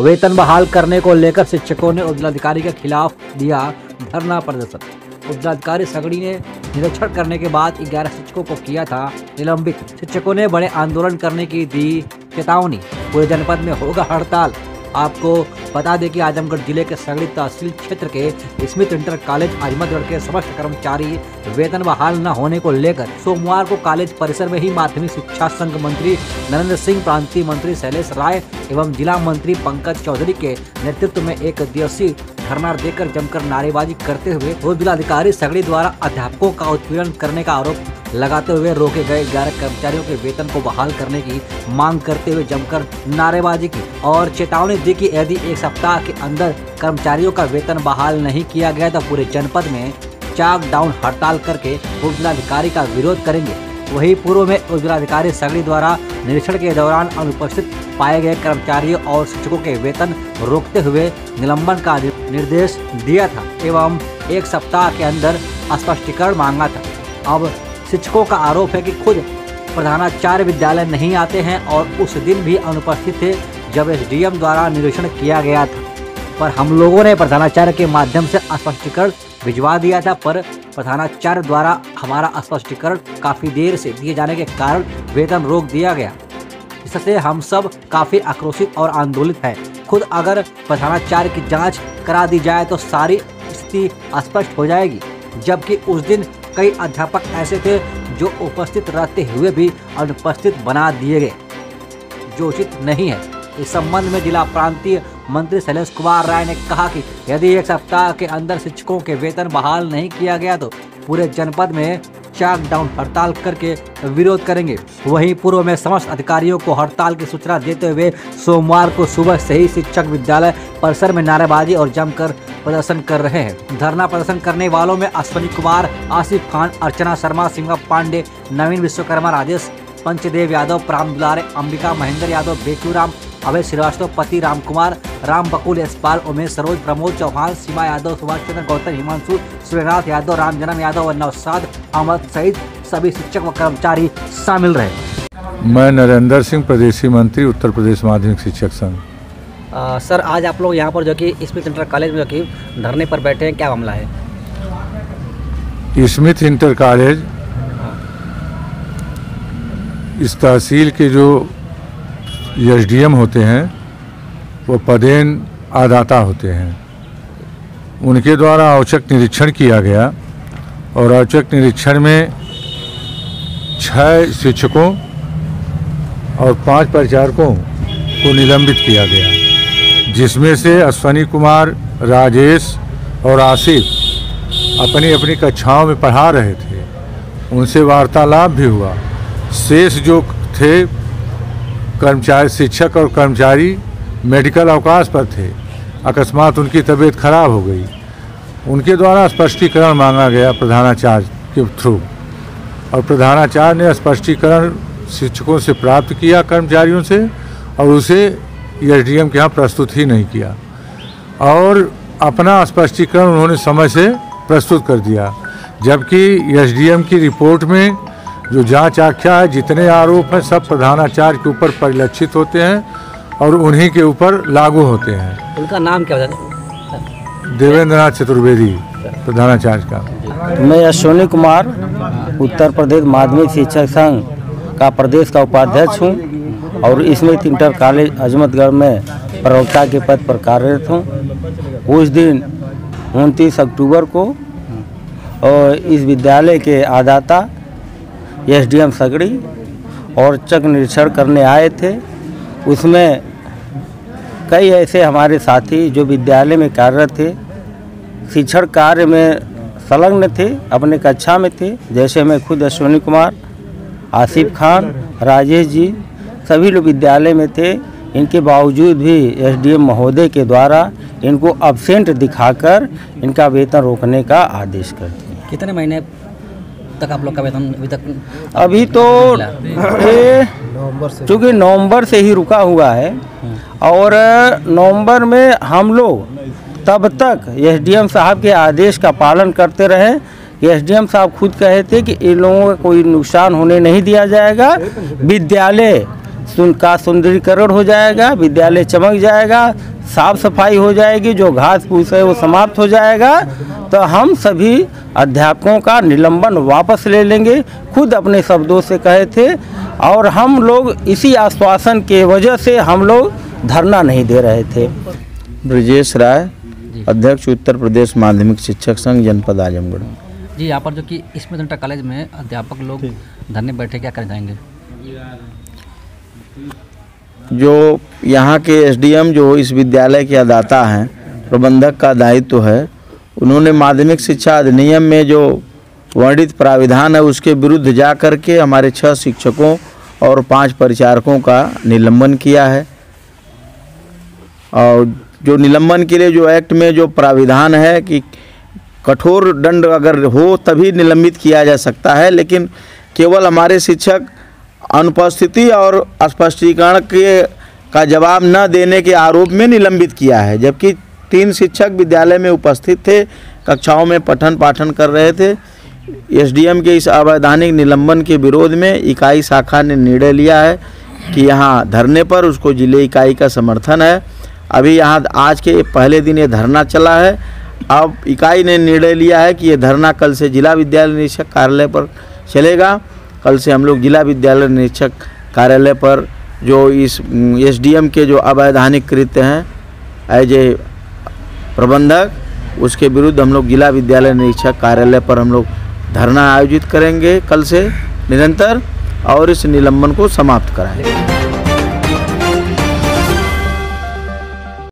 वेतन बहाल करने को लेकर शिक्षकों ने उपजिलाधिकारी के खिलाफ दिया धरना प्रदर्शन। उपजिलाधिकारी सगड़ी ने निरीक्षण करने के बाद 11 शिक्षकों को किया था निलंबित। शिक्षकों ने बड़े आंदोलन करने की दी चेतावनी। पूरे जनपद में होगा हड़ताल। आपको बता दें कि आजमगढ़ ज़िले के सगड़ी तहसील क्षेत्र के स्मिथ इंटर कॉलेज आजमगढ़ के समस्त कर्मचारी वेतन बहाल न होने को लेकर सोमवार को कॉलेज परिसर में ही माध्यमिक शिक्षा संघ मंत्री नरेंद्र सिंह, प्रांतीय मंत्री शैलेश राय एवं जिला मंत्री पंकज चौधरी के नेतृत्व में एक दिवसीय धरना देकर जमकर नारेबाजी करते हुए जिलाधिकारी सगड़ी द्वारा अध्यापकों का उत्पीड़न करने का आरोप लगाते हुए रोके गए ग्यारह कर्मचारियों के वेतन को बहाल करने की मांग करते हुए जमकर नारेबाजी की। और चेतावनी दी कि यदि एक सप्ताह के अंदर कर्मचारियों का वेतन बहाल नहीं किया गया तो पूरे जनपद में चाक डाउन हड़ताल करके उपजिलाधिकारी का विरोध करेंगे। वही पूर्व में उपजिलाधिकारी सगड़ी द्वारा निरीक्षण के दौरान अनुपस्थित पाए गए कर्मचारियों और शिक्षकों के वेतन रोकते हुए निलंबन का निर्देश दिया था एवं एक सप्ताह के अंदर स्पष्टीकरण मांगा था। अब शिक्षकों का आरोप है कि खुद प्रधानाचार्य विद्यालय नहीं आते हैं और उस दिन भी अनुपस्थित थे जब एसडीएम द्वारा निरीक्षण किया गया था। पर हम लोगों ने प्रधानाचार्य के माध्यम से स्पष्टीकरण भिजवा दिया था, पर प्रधानाचार्य द्वारा हमारा स्पष्टीकरण काफ़ी देर से दिए जाने के कारण वेतन रोक दिया गया। इससे हम सब काफ़ी आक्रोशित और आंदोलित हैं। खुद अगर प्रधानाचार्य की जाँच करा दी जाए तो सारी स्थिति स्पष्ट हो जाएगी, जबकि उस दिन कई अध्यापक ऐसे थे जो उपस्थित रहते हुए भी अनुपस्थित बना दिए गए। जो उचित नहीं है। इस संबंध में जिला प्रांतीय मंत्री शैलेश कुमार राय ने कहा कि यदि एक सप्ताह के अंदर शिक्षकों के वेतन बहाल नहीं किया गया तो पूरे जनपद में चाक डाउन हड़ताल करके विरोध करेंगे। वहीं पूर्व में समस्त अधिकारियों को हड़ताल की सूचना देते हुए सोमवार को सुबह से ही शिक्षक विद्यालय परिसर में नारेबाजी और जमकर प्रदर्शन कर रहे हैं। धरना प्रदर्शन करने वालों में अश्वनी कुमार, आसिफ खान, अर्चना शर्मा सिंह पांडे, नवीन विश्वकर्मा, राजेश पंचदेव यादव, प्राम दुलारे, अंबिका महेंद्र यादव बेचूराम अभय श्रीवास्तव, पति राम कुमार, राम बकुल, यशपाल, उमेश सरोज, प्रमोद चौहान, सीमा यादव, सुभाष चंद्र गौतम, हिमांशु, सूर्यनाथ यादव रामजनम यादव और नौसाद अहमद सहित सभी शिक्षक व कर्मचारी शामिल रहे। मैं नरेंद्र सिंह, प्रदेशी मंत्री, उत्तर प्रदेश माध्यमिक शिक्षक संघ। आ, सर आज आप लोग यहाँ पर जो कि स्मिथ इंटर कॉलेज में जो कि धरने पर बैठे हैं क्या मामला है? स्मिथ इंटर कॉलेज इस तहसील के जो एसडीएम होते हैं वो पदेन आदाता होते हैं। उनके द्वारा औचक निरीक्षण किया गया और औचक निरीक्षण में छः शिक्षकों और पाँच परिचारकों को निलंबित किया गया। जिसमें से अश्वनी कुमार, राजेश और आसिफ अपनी अपनी कक्षाओं में पढ़ा रहे थे। उनसे वार्तालाप भी हुआ। शेष जो थे, कर्मचारी, शिक्षक और कर्मचारी मेडिकल अवकाश पर थे। अकस्मात उनकी तबीयत खराब हो गई। उनके द्वारा स्पष्टीकरण मांगा गया प्रधानाचार्य के थ्रू। और प्रधानाचार्य ने स्पष्टीकरण शिक्षकों से प्राप्त किया कर्मचारियों से और उसे एस डी एम के यहाँ प्रस्तुत ही नहीं किया। और अपना स्पष्टीकरण उन्होंने समय से प्रस्तुत कर दिया। जबकि एस डी एम की रिपोर्ट में जो जाँच आख्या है जितने आरोप हैं सब प्रधानाचार्य के ऊपर परिलक्षित होते हैं और उन्हीं के ऊपर लागू होते हैं। उनका नाम क्या बताते देवेंद्र नाथ चतुर्वेदी प्रधानाचार्य का। मैं अश्विनी कुमार उत्तर प्रदेश माध्यमिक शिक्षक संघ का प्रदेश का उपाध्यक्ष हूँ। और इसमें इंटर कॉलेज अजमतगढ़ में प्रवक्ता के पद पर कार्यरत हूँ। उस दिन उनतीस अक्टूबर को, और इस विद्यालय के आदाता एस डी एम सगड़ी और चक निरीक्षण करने आए थे। उसमें कई ऐसे हमारे साथी जो विद्यालय में कार्यरत थे, शिक्षण कार्य में संलग्न थे, अपने कक्षा में थे। जैसे मैं खुद अश्विनी कुमार, आसिफ खान, राजेश जी सभी लोग विद्यालय में थे। इनके बावजूद भी एसडीएम महोदय के द्वारा इनको अब्सेंट दिखाकर इनका वेतन रोकने का आदेश कर दिया। कितने महीने तक आप लोग का वेतन अभी तक अभी तो चूँकि नवंबर से ही रुका हुआ है और नवंबर में हम लोग तब तक एसडीएम साहब के आदेश का पालन करते रहे। एसडीएम साहब खुद कहे थे कि इन लोगों का कोई नुकसान होने नहीं दिया जाएगा। विद्यालय सुन का सुंदरीकरण हो जाएगा विद्यालय चमक जाएगा साफ़ सफ़ाई हो जाएगी जो घास फूस है वो समाप्त हो जाएगा। तो हम सभी अध्यापकों का निलंबन वापस ले लेंगे। खुद अपने शब्दों से कहे थे और हम लोग इसी आश्वासन के वजह से हम लोग धरना नहीं दे रहे थे। ब्रजेश राय अध्यक्ष उत्तर प्रदेश माध्यमिक शिक्षक संघ जनपद आजमगढ़। जी यहाँ पर जो कि इसमें कॉलेज में अध्यापक लोग धरने बैठे क्या कर जाएँगे? जो यहाँ के एसडीएम जो इस विद्यालय के अदाता हैं, प्रबंधक का दायित्व है, उन्होंने माध्यमिक शिक्षा अधिनियम में जो वर्णित प्राविधान है, उसके विरुद्ध जा कर के हमारे छः शिक्षकों और पाँच परिचारकों का निलंबन किया है। और जो निलंबन के लिए जो एक्ट में जो प्राविधान है कि कठोर दंड अगर हो तभी निलंबित किया जा सकता है, लेकिन केवल हमारे शिक्षक अनुपस्थिति और स्पष्टीकरण के, का जवाब न देने के आरोप में निलंबित किया है, जबकि तीन शिक्षक विद्यालय में उपस्थित थे, कक्षाओं में पठन पाठन कर रहे थे। एसडीएम के इस अवैधानिक निलंबन के विरोध में इकाई शाखा ने निर्णय लिया है कि यहाँ धरने पर उसको ज़िले इकाई का समर्थन है। अभी यहाँ आज के पहले दिन ये धरना चला है। अब इकाई ने निर्णय लिया है कि ये धरना कल से जिला विद्यालय निरीक्षक कार्यालय पर चलेगा। कल से हम लोग जिला विद्यालय निरीक्षक कार्यालय पर जो इस एसडीएम के जो अवैधानिक कृत्य हैं, एज ए प्रबंधक, उसके विरुद्ध हम लोग जिला विद्यालय निरीक्षक कार्यालय पर हम लोग धरना आयोजित करेंगे कल से, निरंतर, और इस निलंबन को समाप्त कराएँगे।